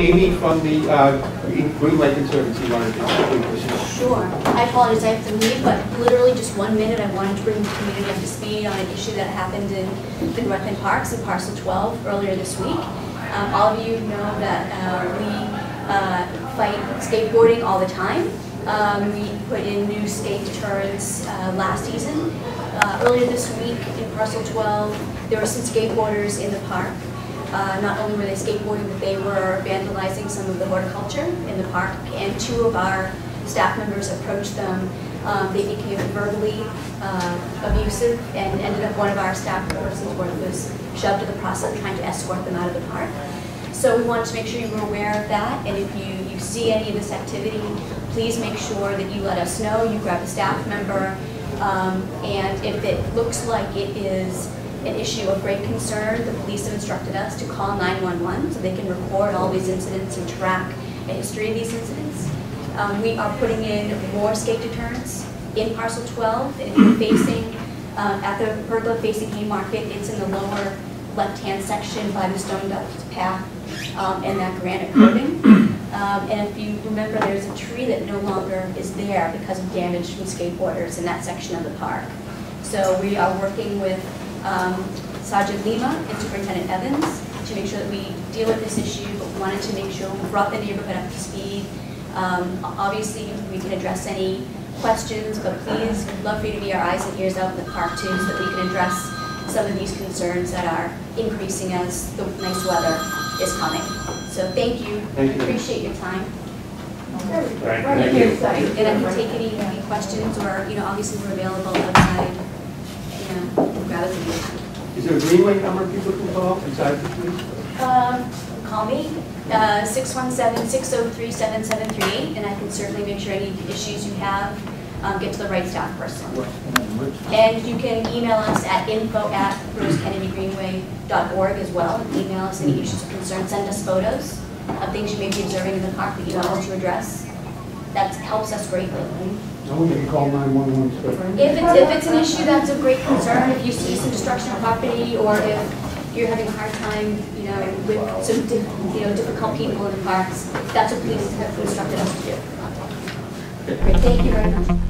Amy from the uh, Greenway Conservancy wanted to with you. Sure. I apologize, I have to leave, but literally just one minute, I wanted to bring the community up to speed on an issue that happened in, in Rutland Parks in parcel 12 earlier this week. Um, all of you know that uh, we uh, fight skateboarding all the time. Um, we put in new skate deterrents uh, last season. Uh, earlier this week in parcel 12, there were some skateboarders in the park. Uh, not only were they skateboarding, but they were vandalizing some of the horticulture in the park. And two of our staff members approached them. Um, they became verbally uh, abusive and ended up one of our staff persons was shoved to the process trying to escort them out of the park. So we wanted to make sure you were aware of that. And if you, you see any of this activity, please make sure that you let us know. You grab a staff member. Um, and if it looks like it is an issue of great concern, the police have instructed us to call 911 so they can record all these incidents and track a history of these incidents. Um, we are putting in more skate deterrents in parcel 12. And if you're facing, um, at the pergola facing Haymarket, it's in the lower left-hand section by the stone dust path um, and that granite curving. Um, and if you remember, there's a tree that no longer is there because of damage from skateboarders in that section of the park. So we are working with um, Sergeant Lima and Superintendent Evans to make sure that we deal with this issue, but wanted to make sure we brought the neighborhood up to speed. Um, obviously, we can address any questions, but please, we'd love for you to be our eyes and ears out in the park too, so that we can address some of these concerns that are increasing as the nice weather is coming. So thank you. Thank you. Appreciate your time. Right, Right here, And I can take any, any questions, or, you know, obviously we're available outside, you know, grab us a beer. Is there a Greenway number people can call besides the police? Um, call me, uh, 617-603-7738, and I can certainly make sure any issues you have, um, get to the right staff person. And you can email us at info at info@rosekennedygreenway.org as well. Email us any issues or concerns, send us photos of things you may be observing in the park that you want us to address. That helps us greatly. No, you can call 911. If it's, if it's an issue that's of great concern, if you see some destruction of property, or if you're having a hard time, you know, with some, di- you know, difficult people in the parks, that's what police have instructed us to do. Great, thank you very much.